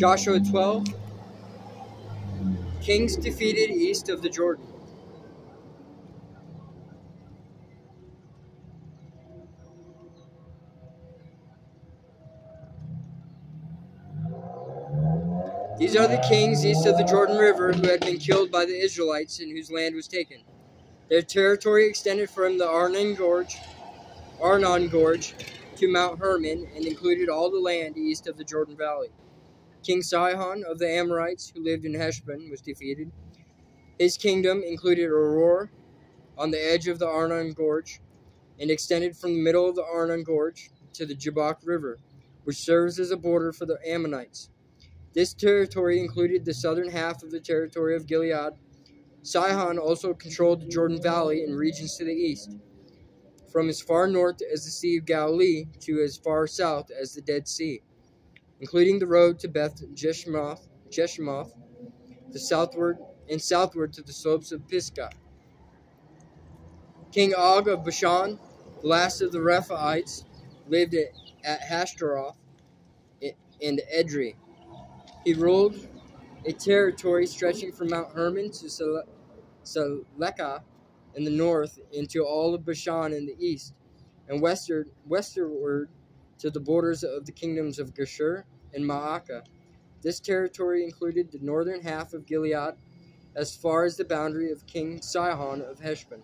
Joshua 12. Kings defeated east of the Jordan. These are the kings east of the Jordan River who had been killed by the Israelites and whose land was taken. Their territory extended from the Arnon Gorge, Arnon Gorge to Mount Hermon and included all the land east of the Jordan Valley. King Sihon of the Amorites, who lived in Heshbon, was defeated. His kingdom included Aroer on the edge of the Arnon Gorge and extended from the middle of the Arnon Gorge to the Jabbok River, which serves as a border for the Ammonites. This territory included the southern half of the territory of Gilead. Sihon also controlled the Jordan Valley and regions to the east, from as far north as the Sea of Galilee to as far south as the Dead Sea, including the road to Beth Jeshimoth, Jeshimoth the southward and southward to the slopes of Pisgah. King Og of Bashan, the last of the Rephaites, lived at, at Hashtaroth and Edrei. He ruled a territory stretching from Mount Hermon to Salecah in the north into all of Bashan in the east, and westward, westward to the borders of the kingdoms of Geshur and Maacah. This territory included the northern half of Gilead as far as the boundary of King Sihon of Heshbon.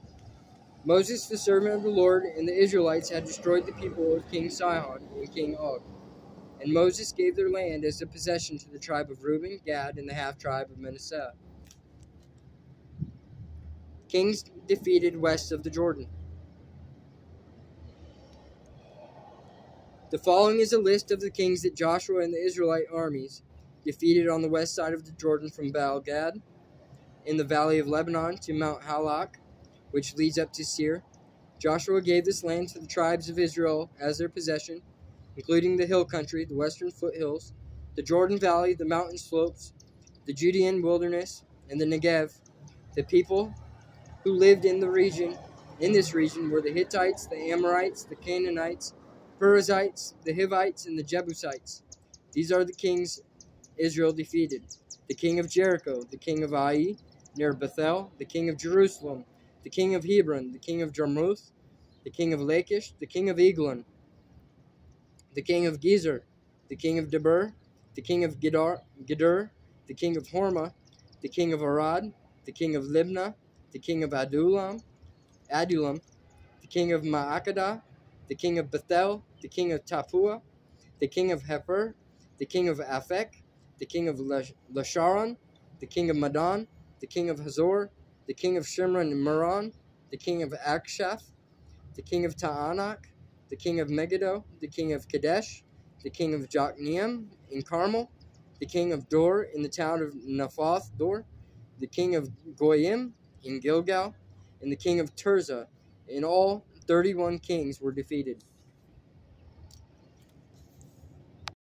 Moses, the servant of the Lord, and the Israelites had destroyed the people of King Sihon and King Og. And Moses gave their land as a possession to the tribe of Reuben, Gad, and the half tribe of Manasseh. Kings defeated west of the Jordan. The following is a list of the kings that Joshua and the Israelite armies defeated on the west side of the Jordan from Baal Gad, in the valley of Lebanon to Mount Halak, which leads up to Seir. Joshua gave this land to the tribes of Israel as their possession including the hill country, the western foothills, the Jordan Valley, the mountain slopes, the Judean wilderness, and the Negev. The people who lived in the region, in this region, were the Hittites, the Amorites, the Canaanites, Perizzites, the Hivites, and the Jebusites. These are the kings Israel defeated: the king of Jericho, the king of Ai, near Bethel, the king of Jerusalem, the king of Hebron, the king of Jarmuth, the king of Lachish, the king of Eglon, the king of Gezer, the king of Debir, the king of Gedar, Gedur, the king of Hormah, the king of Arad, the king of Libnah, the king of Adullam, Adullam, the king of Makkedah, the king of Bethel, the king of Tappuah, the king of Hepher, the king of Aphek, the king of Lasharon, the king of Madon, the king of Hazor, the king of Shimron and Meron, the king of Acshaph, the king of Taanach, the king of Megiddo, the king of Kadesh, the king of Jokneam in Carmel, the king of Dor in the town of Naphoth Dor, the king of Goyim in Gilgal, and the king of Tirzah. In all, 31 kings were defeated.